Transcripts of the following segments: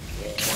Okay.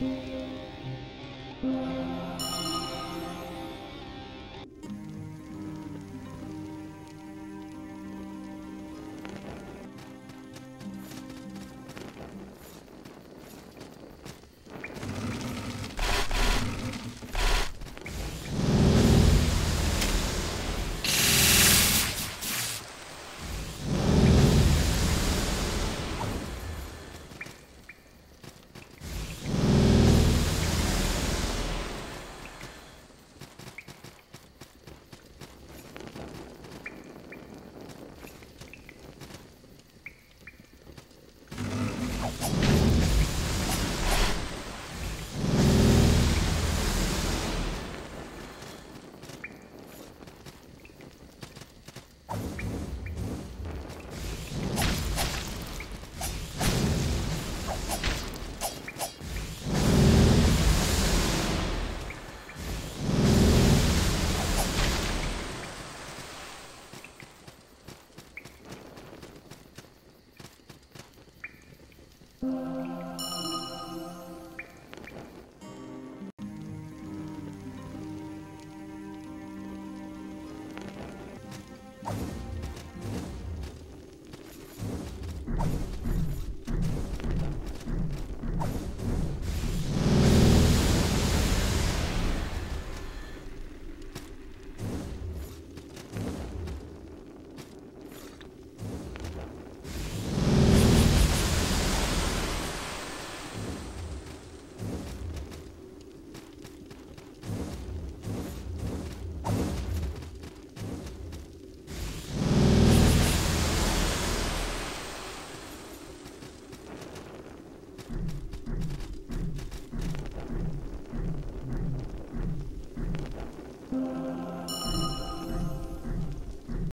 Música